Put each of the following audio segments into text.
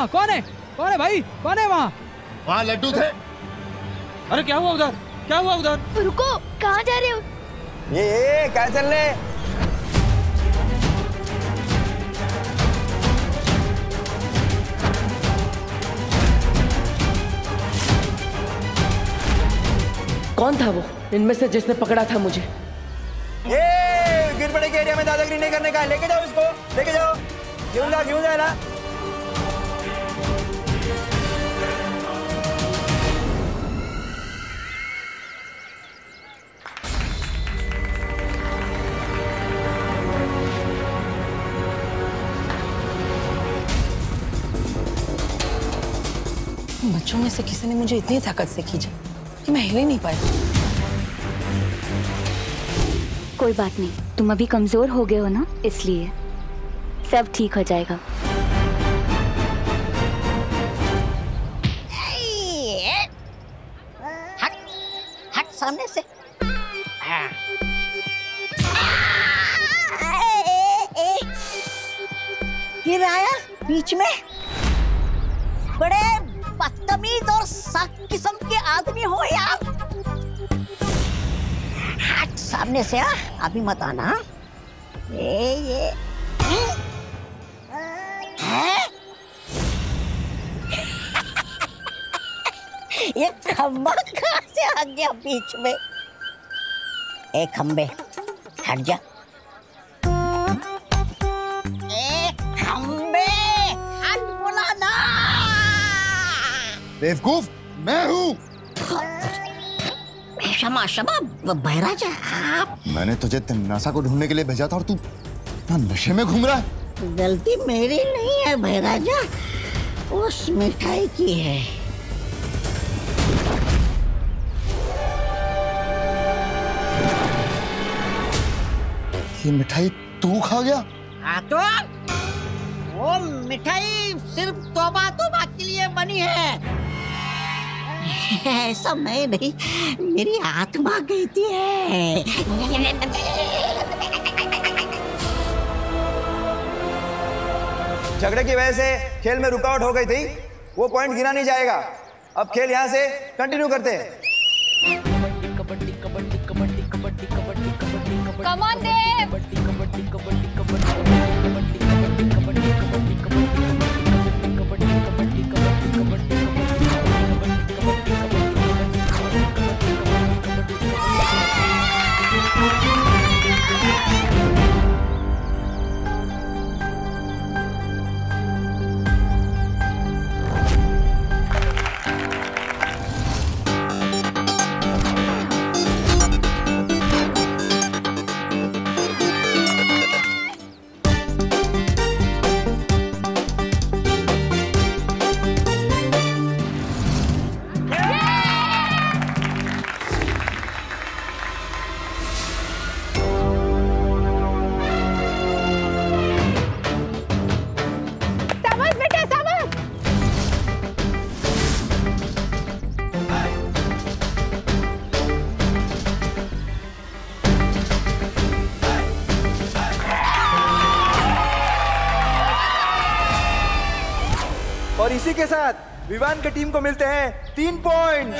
वहाँ? कौन है? कौन है भाई? कौन है वहाँ? वहाँ लड्डू थे। अरे क्या हुआ उधर? क्या हुआ उधर? रुको कहाँ जा रहे हो? ये ये क्या चल रहे कौन था वो? इनमें से जिसने पकड़ा था मुझे। ये गिर पड़े के एरिया में दादागिरी नहीं करने का लेके जाओ इसको। लेके जाओ। क्यों जा क्यों जा ना? बच्चों में से किसी ने मुझे इतनी ताकत से खींचा कि मैं हिल ही नहीं पाई। कोई बात नहीं। तुम अभी कमज़ोर हो गए हो ना इसलिए। सब ठीक हो जाएगा। हट हट सामने से। हाँ। गिर आया बीच में। सामने से आ अभी मत आना। ये ये। ये खम्बा कहाँ से आ गया बीच में? ए खम्बे हट जा। बेवकूफ़, मैं हूँ। क्षमा क्षमा बहराजा आप। मैंने तुझे तिन्नासा को ढूँढने के लिए भेजा था और तू नशे में घूम रहा है। गलती मेरी नहीं है बहराजा उस मिठाई की है। ये मिठाई तू खा गया? हाँ तो वो मिठाई सिर्फ़ तोबा तोबा के लिए बनी है। ऐसा मैं नहीं मेरी आत्मा कहती है झगड़े की वजह से खेल में रुकावट हो गई थी। वो पॉइंट गिना नहीं जाएगा। अब खेल यहाँ से कंटिन्यू करते हैं। Come on, Dev. समझ के साथ विवान की टीम को मिलते हैं तीन पॉइंट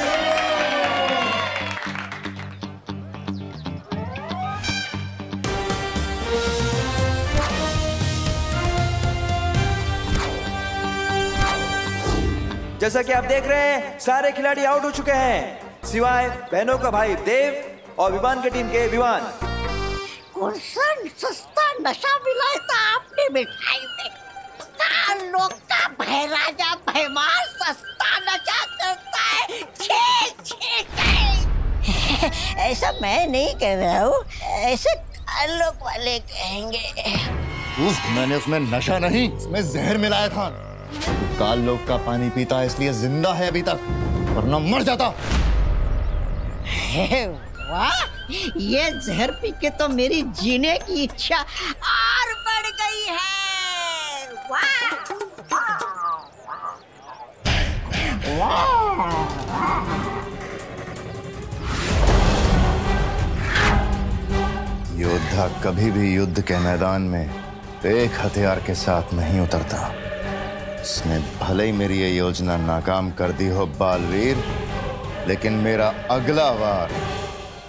जैसा कि आप देख रहे हैं, सारे खिलाड़ी आउट हो चुके हैं, सिवाय बहनों का भाई देव और विवान की टीम के सा सस्ता नशा मिलाया था आपने मिठाई में लोग का भैराजा भैमार सस्ता नशा करता है छे छे। ऐसा मैं नहीं कह रहा हूँ। ऐसे लोग वाले कहेंगे। उफ, मैंने उसमें नशा नहीं उसमें जहर मिलाया था। काल लोग का पानी पीता इसलिए ज़िंदा है अभी तक वरना मर जाता। वाह ये जहर पी के तो मेरी जीने की इच्छा और बढ़ गई योद्धा कभी भी युद्ध के मैदान में एक हथियार के साथ नहीं उतरता। इसने भले ही मेरी ये योजना नाकाम कर दी हो, बालवीर, लेकिन मेरा अगला वार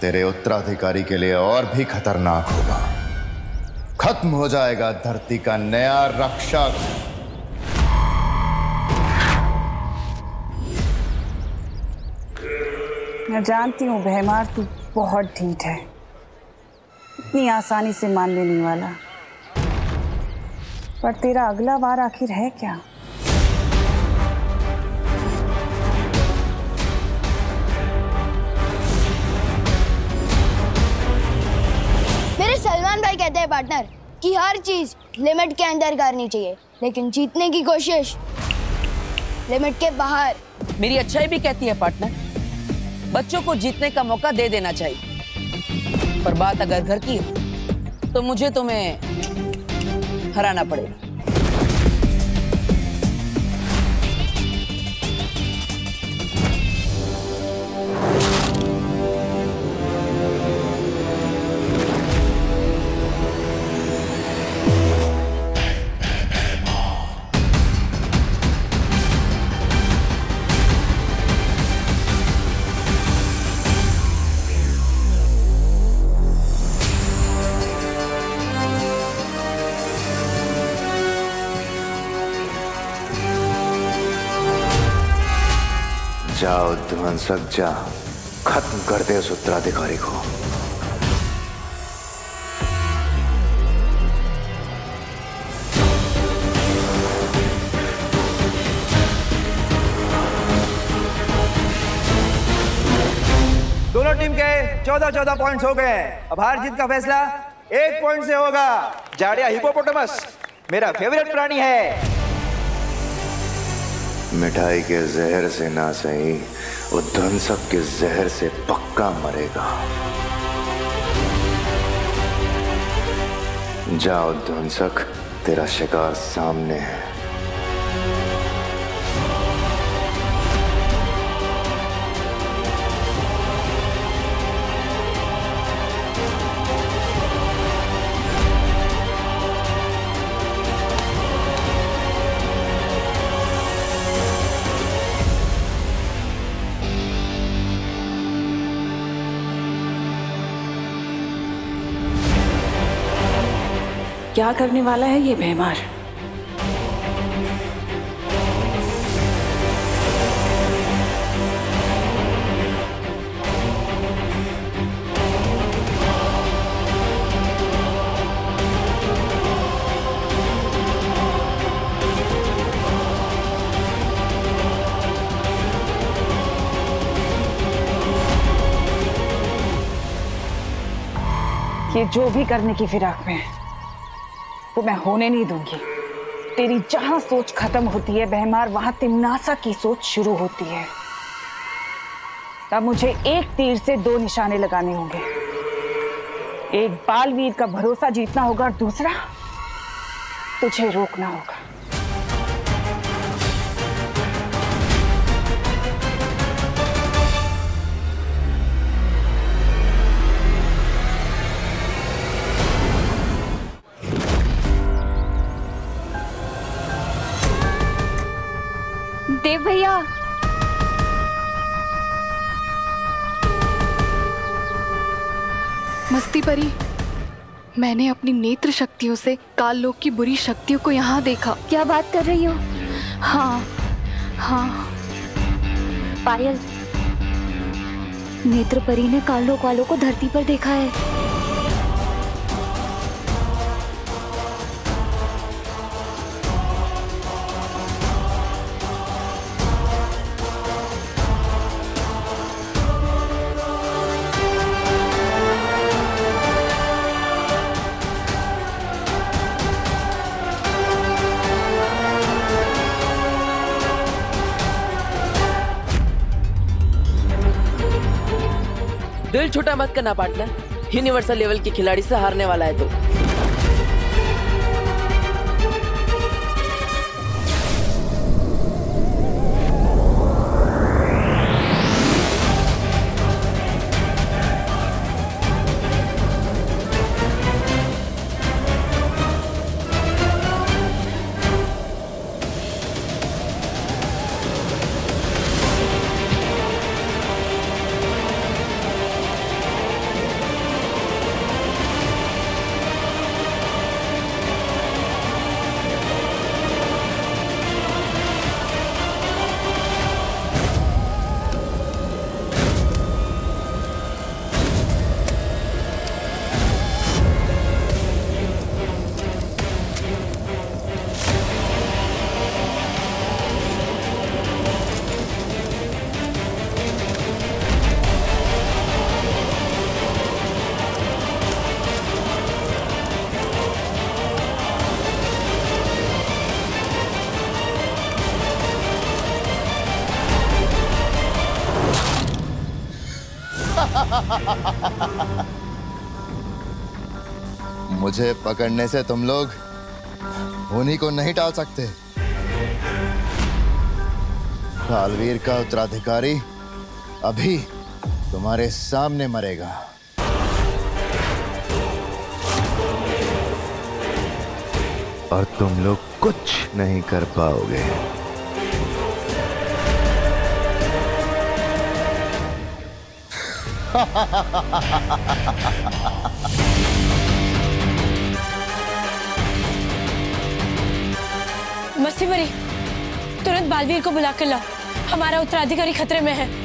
तेरे उत्तराधिकारी के लिए और भी खतरनाक होगा। खत्म हो जाएगा धरती का नया रक्षक मैं जानती हूँ भैमार तू बहुत ढीठ है। इतनी आसानी से मान लेने वाला। पर तेरा अगला वार आखिर है क्या? मेरे सलमान भाई कहते हैं पार्टनर कि हर चीज़ लिमिट के अंदर करनी चाहिए लेकिन जीतने की कोशिश लिमिट के बाहर। मेरी अच्छाई भी कहती है पार्टनर बच्चों को जीतने का मौका दे देना चाहिए। पर बात अगर घर की हो तो मुझे तुम्हें हराना पड़ेगा। ध्वंसक जा खत्म कर दे उस उत्तराधिकारी को। दोनों टीम के चौदह चौदह पॉइंट्स हो गए। हैं अब हार जीत का फैसला एक पॉइंट से होगा। जाड़िया हिपोपोटामस मेरा फेवरेट प्राणी है। मिठाई के जहर से ना सही वो के जहर से पक्का मरेगा। जाओ ध्वंसक तेरा शिकार सामने है। क्या करने वाला है ये भैमार ये जो भी करने की फिराक में है। वो मैं होने नहीं दूँगी। तेरी जहाँ सोच खत्म होती है, बहमार, वहाँ तिमनासा की सोच शुरू होती है। तब मुझे एक तीर से दो निशाने लगाने होंगे। एक बालवीर का भरोसा जीतना होगा और दूसरा तुझे रोकना होगा। मैंने अपनी नेत्र शक्तियों से काल लोक की बुरी शक्तियों को यहाँ देखा। क्या बात कर रही हो? हाँ हाँ। पायल नेत्र परी ने काल लोक वालों को धरती पर देखा है। छोटा मत करना पार्टनर यूनिवर्सल लेवल के खिलाड़ी से हारने वाला है तू तो. मुझे पकड़ने से तुम लोग उन्हीं को नहीं टाल सकते। कालवीर का उत्तराधिकारी अभी तुम्हारे सामने मरेगा। और तुम लोग कुछ नहीं कर पाओगे। मस्ती मरी तुरंत बालवीर को बुलाकर लाओ। हमारा उत्तराधिकारी खतरे में है।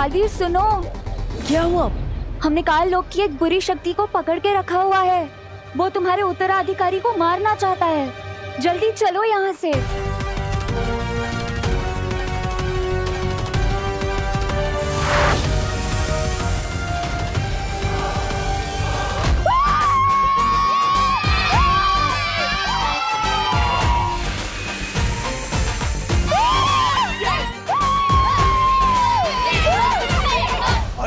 बालवीर सुनो। क्या हुआ? हमने काल लोक की एक बुरी शक्ति को पकड़ के रखा हुआ है। वो तुम्हारे उत्तराधिकारी को मारना चाहता है। जल्दी चलो यहाँ से।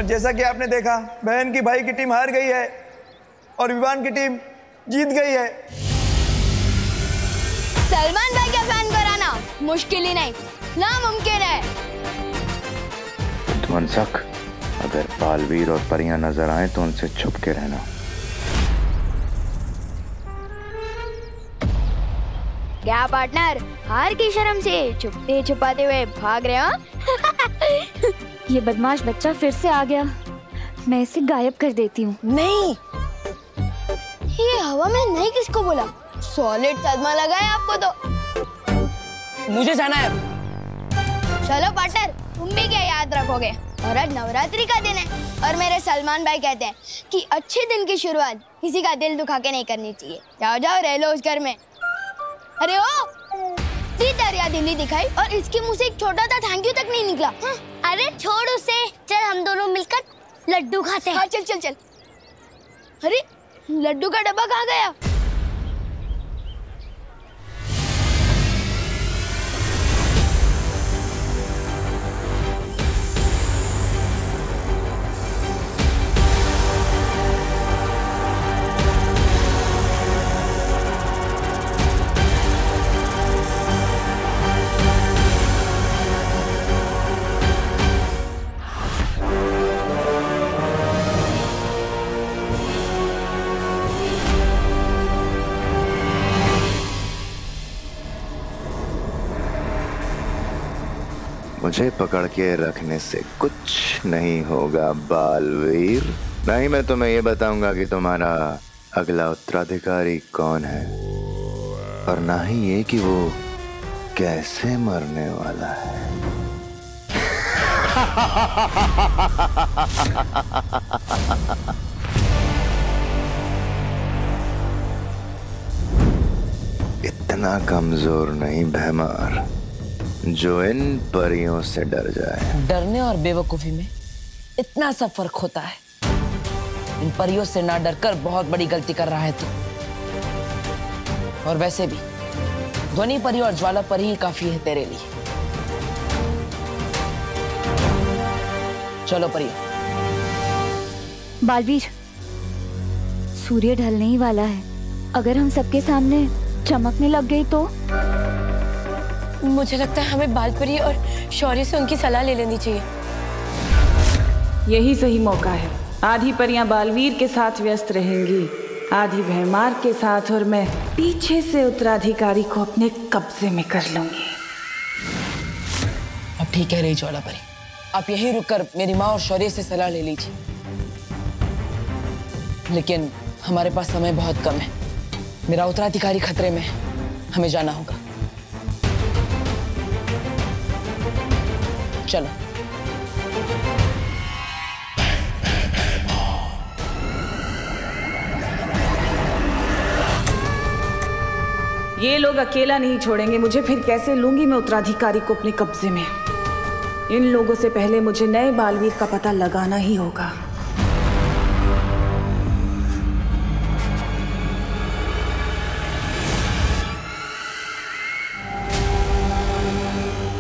और जैसा कि आपने देखा बहन की भाई की टीम हार गई है और विवान की टीम जीत गई है। सलमान भाई का फ़ैन कराना मुश्किल ही नहीं नामुमकिन है। ध्वंसक अगर बालवीर और परियाँ नज़र आए तो उनसे छुप के रहना। क्या पार्टनर हार की शर्म से छुपते छुपाते हुए भाग रहे हो? ये बदमाश बच्चा फिर से आ गया। मैं इसे गायब कर देती हूँ। नहीं। ये हवा में नहीं किसको बोला? सॉलिड सदमा लगा है आपको तो। मुझे जाना है। चलो पार्टनर तुम भी क्या याद रखोगे? और आज नवरात्रि का दिन है और मेरे सलमान भाई कहते हैं कि अच्छे दिन की शुरुआत किसी का दिल दुखा के नहीं करनी चाहिए। जाओ जाओ रह लो उस घर में। अरे ओ दरिया दिल्ली दिखाई और इसके मुँह से एक छोटा सा थैंक यू तक नहीं निकला। अरे छोड़ उसे। चल हम दोनों मिलकर लड्डू खाते हैं। हाँ चल चल चल। अरे लड्डू का डब्बा कहाँ गया? मुझे पकड़ के रखने से कुछ नहीं होगा, बालवीर। नहीं, मैं तुम्हें ये बताऊँगा कि तुम्हारा अगला उत्तराधिकारी कौन है। और ना ही ये कि वो कैसे मरने वाला है। इतना कमज़ोर नहीं, भैमार। जो इन परियों से डर जाए। डरने और बेवकूफ़ी में इतना सा फ़र्क होता है। इन परियों से ना डरकर बहुत बड़ी गलती कर रहा है तू। और वैसे भी ध्वनि परी और ज्वाला परी ही काफ़ी है तेरे लिए। चलो परी बालवीर सूर्य ढलने ही वाला है। अगर हम सबके सामने चमकने लग गई तो? मुझे लगता है हमें बालपरी और शौर्य से उनकी सलाह ले लेनी चाहिए। यही सही मौका है। आधी परियाँ बालवीर के साथ व्यस्त रहेंगी। आधी भैमार के साथ और मैं पीछे से उत्तराधिकारी को अपने कब्जे में कर लूँगी। अब ठीक है रही ज्वाला परी। आप यहीं रुककर मेरी माँ और शौर्य से सलाह ले लीजिए। लेकिन हमारे पास समय बहुत कम है। मेरा उत्तराधिकारी खतरे में है। हमें जाना होगा। चलो। ये लोग अकेला नहीं छोड़ेंगे, मुझे फिर कैसे लूँगी मैं उत्तराधिकारी को अपने कब्जे में? इन लोगों से पहले मुझे नए बालवीर का पता लगाना ही होगा।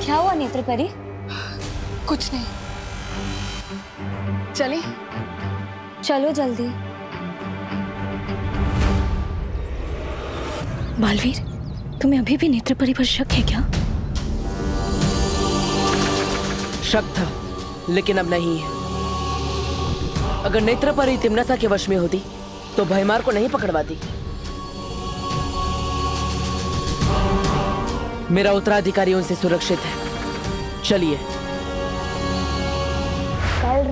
क्या हुआ नेत्र परी? कुछ नहीं। चले चलो जल्दी। बालवीर, तुम्हें अभी भी नेत्र परी पर शक है क्या? शक था, लेकिन अब नहीं है। अगर नेत्र पर तिमनसा के वश में होती तो भयमार को नहीं पकड़वाती। मेरा उत्तराधिकारी उनसे सुरक्षित है। चलिए।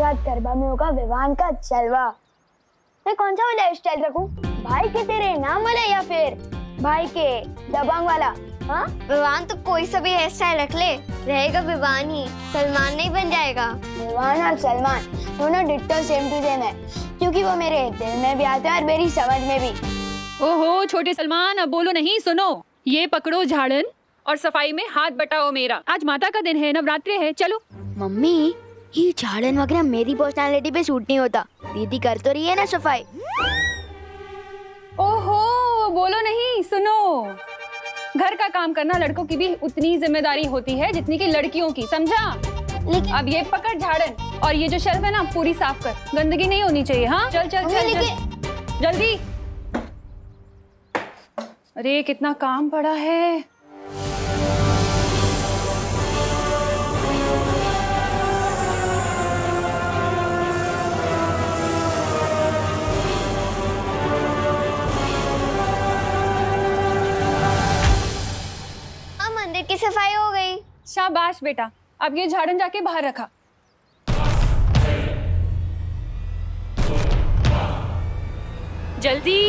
रात गरबा में होगा विवान का जलवा। मैं कौन सा वाला स्टाइल रखूँ? भाई के तेरे नाम वाला या फिर भाई के दबंग वाला? हाँ? विवान तो कोई सा भी हेयर स्टाइल रख ले। रहेगा विवान ही। सलमान नहीं बन जाएगा। विवान और सलमान दोनों डिट्टो सेम टू सेम है। क्योंकि वो मेरे दिल में भी आते हैं और मेरी समझ में भी। ओहो छोटे सलमान अब बोलो नहीं सुनो। ये पकड़ो झाड़न और सफ़ाई में हाथ बटाओ मेरा। आज माता का दिन है नवरात्रि है चलो। मम्मी ये झाड़न वगैरह मेरी पर्सनालिटी पे सूट नहीं होता। दीदी कर तो रही है ना सफ़ाई। ओहो बोलो नहीं सुनो। घर का काम करना लड़कों की भी उतनी ज़िम्मेदारी होती है जितनी की लड़कियों की समझा? लेकिन अब ये पकड़ झाड़न और ये जो शेल्फ है ना पूरी साफ़ कर। गंदगी नहीं होनी चाहिए हाँ? चल चल चल, चल। जल्दी। अरे कितना काम पड़ा है हाँ। शाबाश बेटा, अब ये झाड़न जाके बाहर रखा। जल्दी।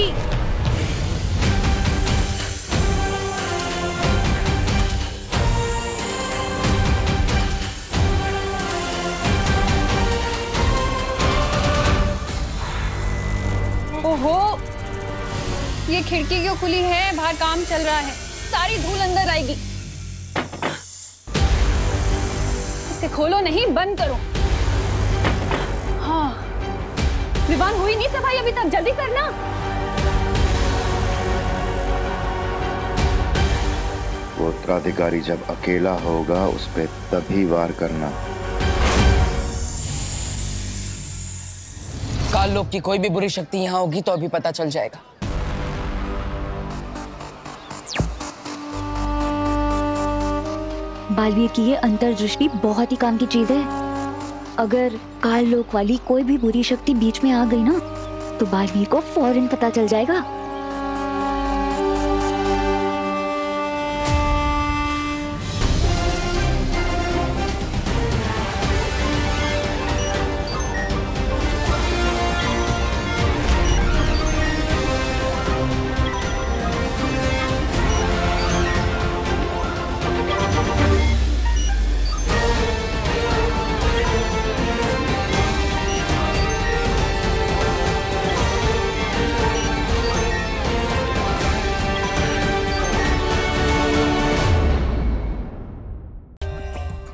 ओहो, ये खिड़की क्यों खुली है? बाहर काम चल रहा है। सारी धूल अंदर आएगी। इसे खोलो नहीं बंद करो। हाँ। विवान हुई नहीं सफ़ाई अभी तक जल्दी करना। वो उत्तराधिकारी जब अकेला होगा उस पर तभी वार करना। काल लोक की कोई भी बुरी शक्ति यहाँ होगी तो अभी पता चल जाएगा। बालवीर की ये अंतर्दृष्टि बहुत ही काम की चीज़ है। अगर काल लोक वाली कोई भी बुरी शक्ति बीच में आ गई ना तो बालवीर को फ़ौरन पता चल जाएगा।